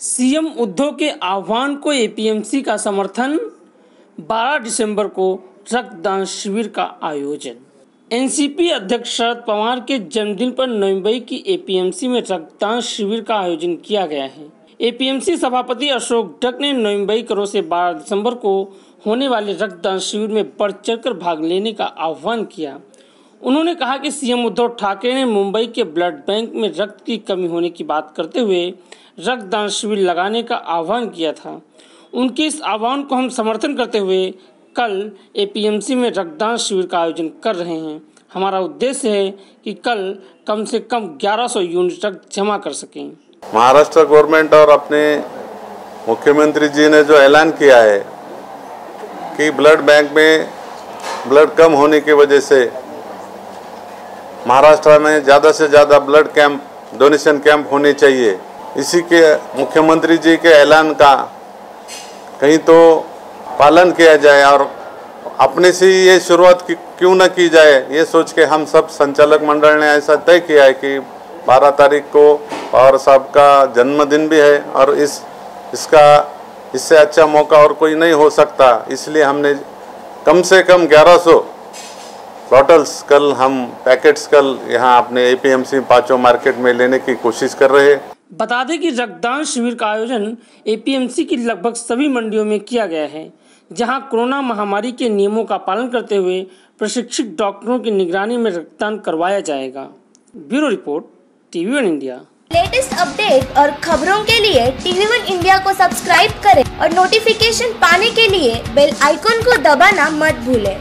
CM Uddhav के आह्वान को एपीएमसी का समर्थन 12 दिसंबर को रक्तदान शिविर का आयोजन। एनसीपी अध्यक्ष शरद पवार के जन्मदिन पर मुंबई की एपीएमसी में रक्तदान शिविर का आयोजन किया गया है। एपीएमसी सभापति अशोक डक ने मुंबई करो से 12 दिसंबर को होने वाले रक्तदान शिविर में बढ़ चढ़कर भाग लेने का आह्वान किया। उन्होंने कहा कि सीएम उद्धव ठाकरे ने मुंबई के ब्लड बैंक में रक्त की कमी होने की बात करते हुए रक्तदान शिविर लगाने का आह्वान किया था। उनके इस आह्वान को हम समर्थन करते हुए कल एपीएमसी में रक्तदान शिविर का आयोजन कर रहे हैं। हमारा उद्देश्य है कि कल कम से कम 1100 यूनिट रक्त जमा कर सकें। महाराष्ट्र गवर्नमेंट और अपने मुख्यमंत्री जी ने जो ऐलान किया है कि ब्लड बैंक में ब्लड कम होने की वजह से महाराष्ट्र में ज़्यादा से ज़्यादा ब्लड कैंप, डोनेशन कैंप होने चाहिए। इसी के मुख्यमंत्री जी के ऐलान का कहीं तो पालन किया जाए और अपने से ये शुरुआत क्यों न की जाए, ये सोच के हम सब संचालक मंडल ने ऐसा तय किया है कि 12 तारीख को और साहब का जन्मदिन भी है और इस, इसका, इससे अच्छा मौका और कोई नहीं हो सकता। इसलिए हमने कम से कम 1100 बॉटल्स कल हम पैकेट्स कल यहाँ अपने एपीएमसी पाँचों मार्केट में लेने की कोशिश कर रहे हैं। बता दें कि रक्तदान शिविर का आयोजन एपीएमसी की लगभग सभी मंडियों में किया गया है जहाँ कोरोना महामारी के नियमों का पालन करते हुए प्रशिक्षित डॉक्टरों की निगरानी में रक्तदान करवाया जाएगा। Bureau report TV one India latest update और खबरों के लिए टीवी वन इंडिया को सब्सक्राइब करें और नोटिफिकेशन पाने के लिए बेल आइकॉन को दबाना मत भूलें।